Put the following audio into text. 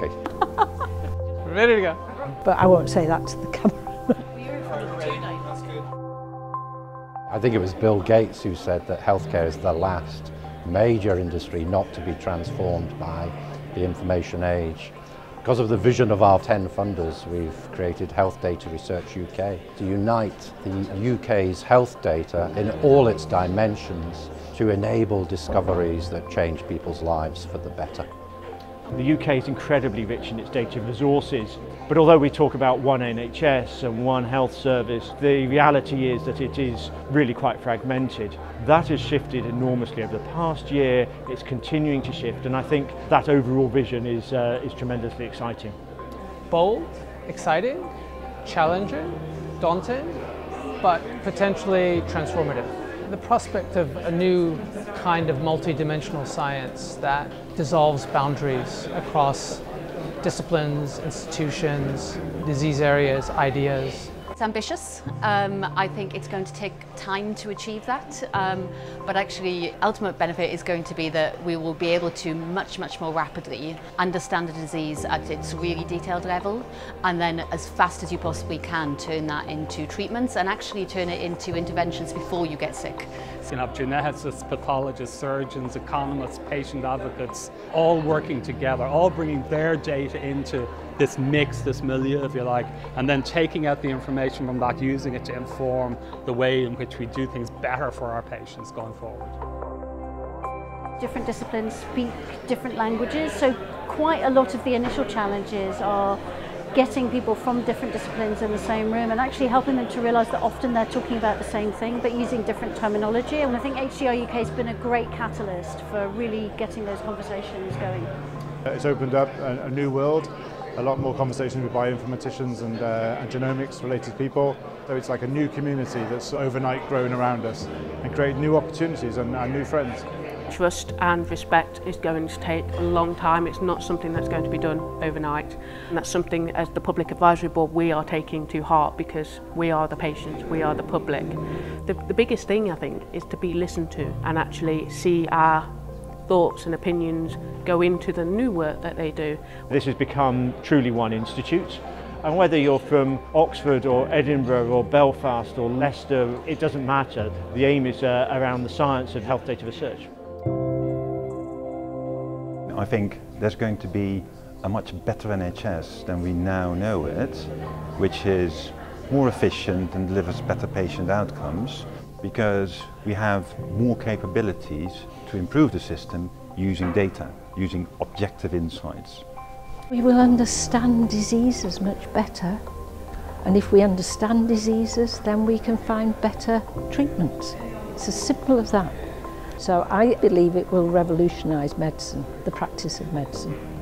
Okay. Ready to go. But I won't say that to the camera. I think it was Bill Gates who said that healthcare is the last major industry not to be transformed by the information age. Because of the vision of our 10 funders, we've created Health Data Research UK to unite the UK's health data in all its dimensions to enable discoveries that change people's lives for the better. The UK is incredibly rich in its data resources, but although we talk about one NHS and one health service, the reality is that it is really quite fragmented. That has shifted enormously over the past year, it's continuing to shift, and I think that overall vision is, uh, is tremendously exciting. Bold, exciting, challenging, daunting, but potentially transformative. The prospect of a new kind of multidimensional science that dissolves boundaries across disciplines, institutions, disease areas, ideas, it's ambitious. Um, I think it's going to take time to achieve that, um, but actually ultimate benefit is going to be that we will be able to much, much more rapidly understand the disease at its really detailed level and then as fast as you possibly can turn that into treatments and actually turn it into interventions before you get sick. You have geneticists, pathologists, surgeons, economists, patient advocates, all working together, all bringing their data into this mix, this milieu, if you like, and then taking out the information from that, using it to inform the way in which we do things better for our patients going forward. Different disciplines speak different languages, so quite a lot of the initial challenges are getting people from different disciplines in the same room and actually helping them to realise that often they're talking about the same thing but using different terminology and I think HDR UK has been a great catalyst for really getting those conversations going. Uh, it's opened up a, a new world a lot more conversations with bioinformaticians and, uh, and genomics related people. So it's like a new community that's overnight grown around us and create new opportunities and, and new friends. Trust and respect is going to take a long time. It's not something that's going to be done overnight. And that's something as the Public Advisory Board we are taking to heart because we are the patients, we are the public. The, the biggest thing I think is to be listened to and actually see our thoughts and opinions go into the new work that they do. This has become truly one institute. And whether you're from Oxford or Edinburgh or Belfast or Leicester, it doesn't matter. The aim is uh, around the science of health data research. I think there's going to be a much better NHS than we now know it, which is more efficient and delivers better patient outcomes because we have more capabilities to improve the system using data, using objective insights. We will understand diseases much better and if we understand diseases then we can find better treatments. It's as simple as that. So I believe it will revolutionise medicine, the practice of medicine.